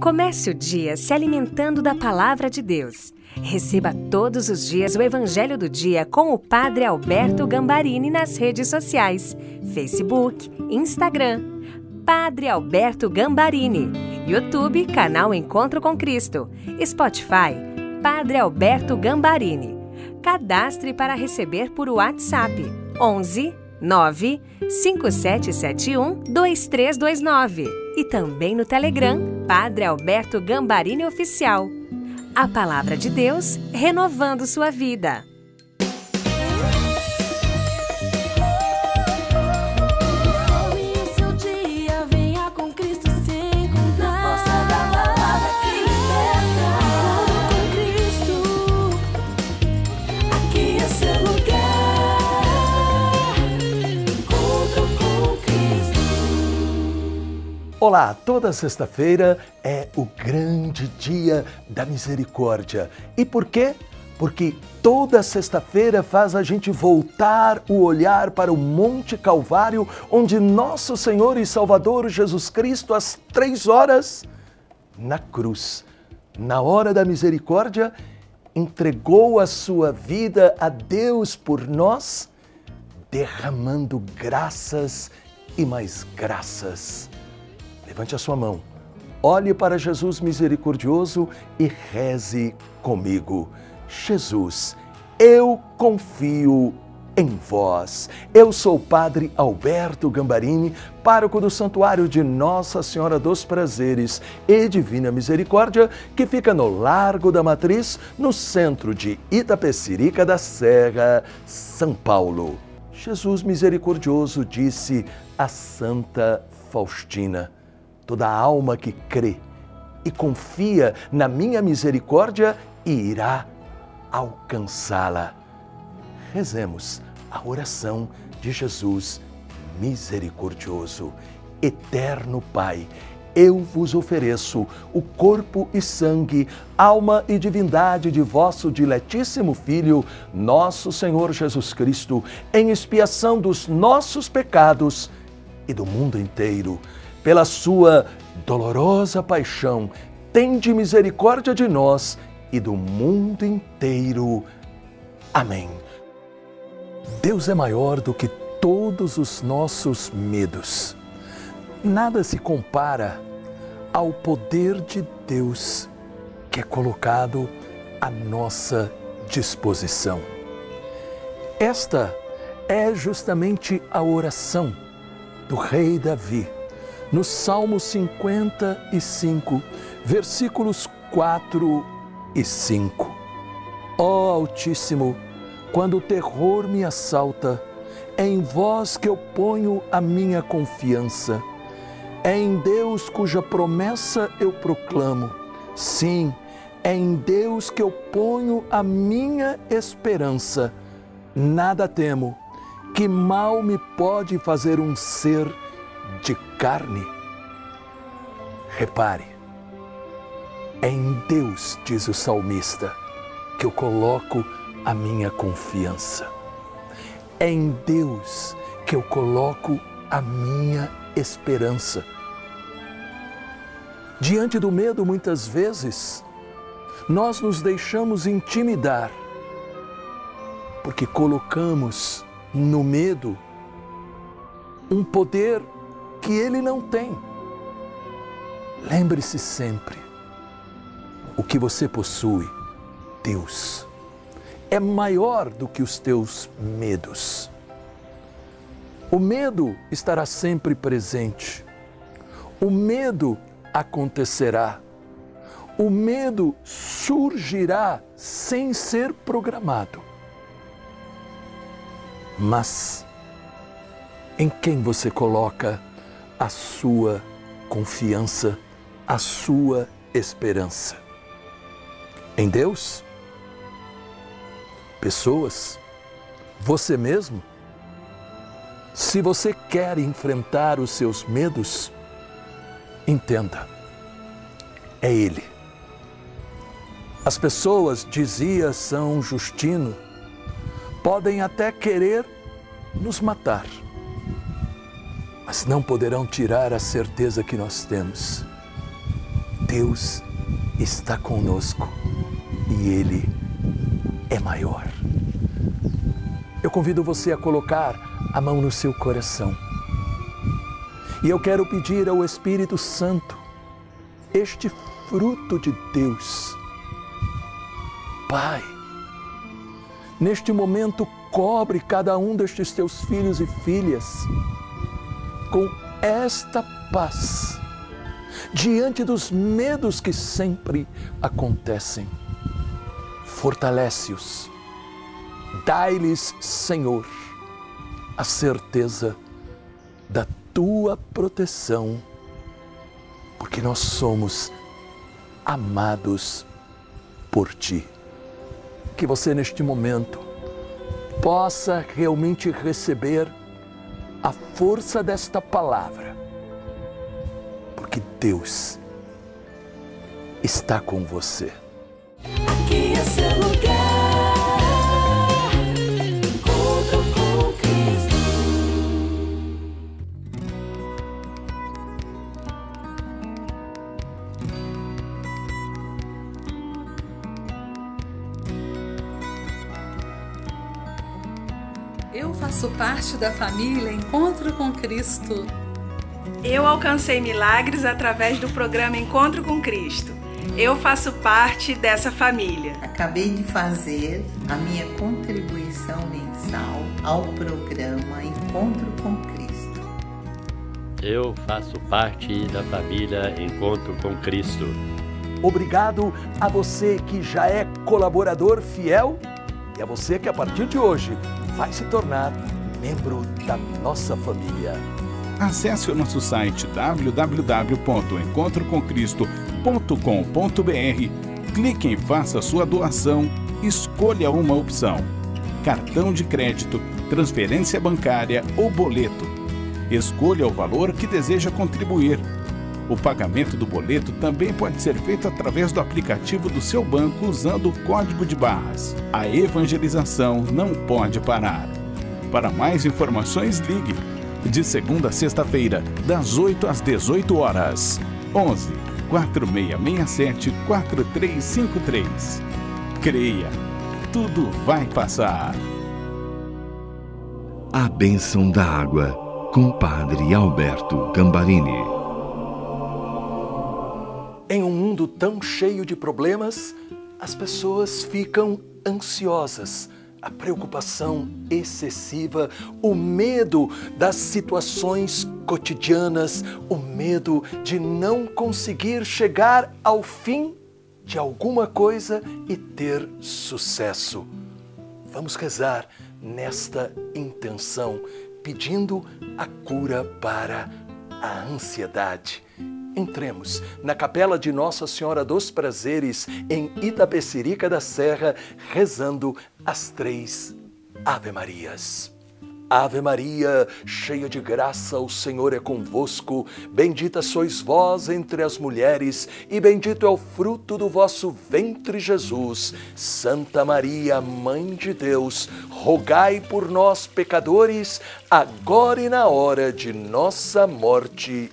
Comece o dia se alimentando da palavra de Deus. Receba todos os dias o Evangelho do Dia com o Padre Alberto Gambarini nas redes sociais: Facebook, Instagram. Padre Alberto Gambarini. YouTube, canal Encontro com Cristo. Spotify, Padre Alberto Gambarini. Cadastre para receber por WhatsApp 11 9 5771 2329 e também no Telegram Padre Alberto Gambarini Oficial. A palavra de Deus renovando sua vida. Olá, toda sexta-feira é o grande dia da misericórdia. E por quê? Porque toda sexta-feira faz a gente voltar o olhar para o Monte Calvário, onde nosso Senhor e Salvador Jesus Cristo, às três horas, na cruz, na hora da misericórdia, entregou a sua vida a Deus por nós, derramando graças e mais graças Levante a sua mão, olhe para Jesus misericordioso e reze comigo. Jesus, eu confio em vós. Eu sou o Padre Alberto Gambarini, pároco do Santuário de Nossa Senhora dos Prazeres e Divina Misericórdia, que fica no Largo da Matriz, no centro de Itapecerica da Serra, São Paulo. Jesus misericordioso disse a Santa Faustina: toda alma que crê e confia na minha misericórdia irá alcançá-la. Rezemos a oração de Jesus misericordioso. Eterno Pai, eu vos ofereço o corpo e sangue, alma e divindade de vosso diletíssimo Filho, nosso Senhor Jesus Cristo, em expiação dos nossos pecados e do mundo inteiro pela sua dolorosa paixão, tende misericórdia de nós e do mundo inteiro. Amém. Deus é maior do que todos os nossos medos. Nada se compara ao poder de Deus que é colocado à nossa disposição. Esta é justamente a oração do rei Davi no Salmo 55, versículos 4 e 5. Ó Altíssimo, quando o terror me assalta, é em vós que eu ponho a minha confiança. É em Deus cuja promessa eu proclamo. Sim, é em Deus que eu ponho a minha esperança. Nada temo. Que mal me pode fazer um ser de carne. Repare, é em Deus, diz o salmista, que eu coloco a minha confiança. É em Deus que eu coloco a minha esperança. Diante do medo, muitas vezes, nós nos deixamos intimidar, porque colocamos no medo um poder que ele não tem. Lembre-se sempre: o que você possui, Deus, é maior do que os teus medos. O medo estará sempre presente. O medo acontecerá. O medo surgirá sem ser programado. Mas em quem você coloca a sua confiança, a sua esperança. Em Deus? Pessoas? Você mesmo? Se você quer enfrentar os seus medos, entenda, é Ele. As pessoas, dizia São Justino, podem até querer nos matar mas não poderão tirar a certeza que nós temos. Deus está conosco e Ele é maior. Eu convido você a colocar a mão no seu coração. E eu quero pedir ao Espírito Santo este fruto de Deus. Pai, neste momento, cobre cada um destes teus filhos e filhas com esta paz diante dos medos que sempre acontecem. Fortalece-os, dai-lhes, Senhor, a certeza da tua proteção, porque nós somos amados por ti. Que você, neste momento, possa realmente receber a força desta palavra, porque Deus está com você. Aqui é seu lugar. Eu faço parte da família Encontro com Cristo. Eu alcancei milagres através do programa Encontro com Cristo. Eu faço parte dessa família. Acabei de fazer a minha contribuição mensal ao programa Encontro com Cristo. Eu faço parte da família Encontro com Cristo. Obrigado a você que já é colaborador fiel e a você que a partir de hoje vai se tornar membro da nossa família. Acesse o nosso site www.encontrocomcristo.com.br, clique em Faça sua doação, escolha uma opção: cartão de crédito, transferência bancária ou boleto. Escolha o valor que deseja contribuir. O pagamento do boleto também pode ser feito através do aplicativo do seu banco usando o código de barras. A evangelização não pode parar. Para mais informações, ligue de segunda a sexta-feira, das 8 às 18 horas. 11 4667 4353. Creia, tudo vai passar. A bênção da água, com Padre Alberto Gambarini. Mundo tão cheio de problemas, as pessoas ficam ansiosas. A preocupação excessiva, o medo das situações cotidianas, o medo de não conseguir chegar ao fim de alguma coisa e ter sucesso. Vamos rezar nesta intenção, pedindo a cura para a ansiedade. Entremos na capela de Nossa Senhora dos Prazeres, em Itapecerica da Serra, rezando as três Ave Marias. Ave Maria, cheia de graça, o Senhor é convosco. Bendita sois vós entre as mulheres, e bendito é o fruto do vosso ventre, Jesus. Santa Maria, Mãe de Deus, rogai por nós, pecadores, agora e na hora de nossa morte.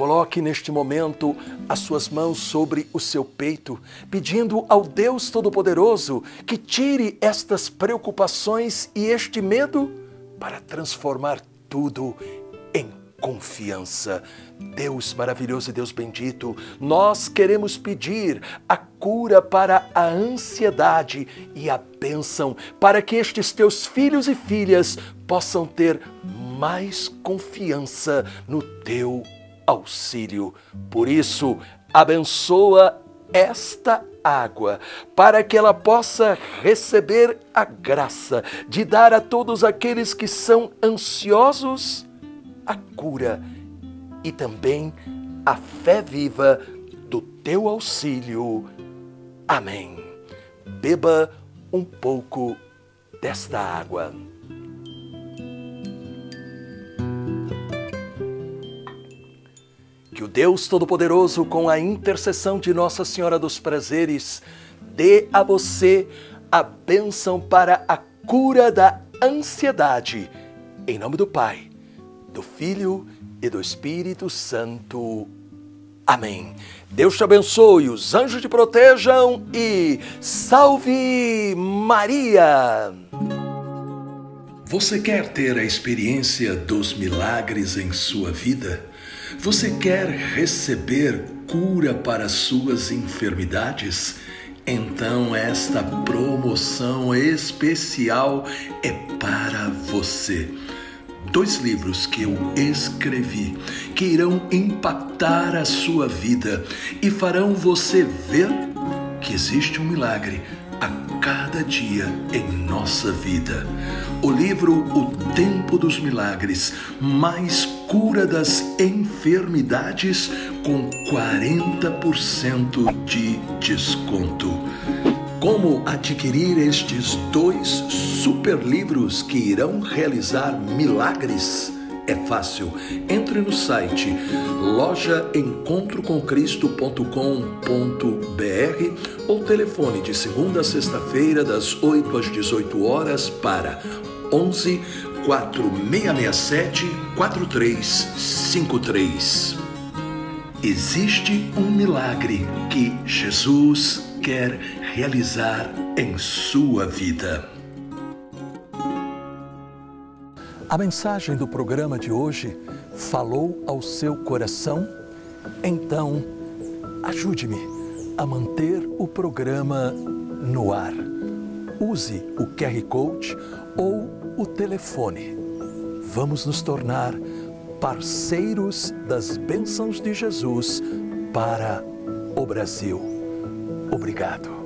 Coloque neste momento as suas mãos sobre o seu peito, pedindo ao Deus Todo-Poderoso que tire estas preocupações e este medo para transformar tudo em confiança. Deus maravilhoso e Deus bendito, nós queremos pedir a cura para a ansiedade e a bênção para que estes teus filhos e filhas possam ter mais confiança no teu auxílio. Por isso, abençoa esta água, para que ela possa receber a graça de dar a todos aqueles que são ansiosos a cura e também a fé viva do teu auxílio. Amém. Beba um pouco desta água. Deus Todo-Poderoso, com a intercessão de Nossa Senhora dos Prazeres, dê a você a bênção para a cura da ansiedade. Em nome do Pai, do Filho e do Espírito Santo. Amém. Deus te abençoe, os anjos te protejam e salve Maria! Você quer ter a experiência dos milagres em sua vida? Você quer receber cura para suas enfermidades? Então, esta promoção especial é para você dois livros que eu escrevi que irão impactar a sua vida e farão você ver que existe um milagre a cada dia em nossa vida. O livro O Tempo dos Milagres, mais cura das enfermidades com 40% de desconto. Como adquirir estes dois super livros que irão realizar milagres? É fácil. Entre no site lojaencontrocomcristo.com.br ou telefone de segunda a sexta-feira das 8 às 18 horas para 11 4667 4353. Existe um milagre que Jesus quer realizar em sua vida. A mensagem do programa de hoje falou ao seu coração? Então, ajude-me a manter o programa no ar. Use o QR Code ou o telefone. Vamos nos tornar parceiros das bênçãos de Jesus para o Brasil. Obrigado.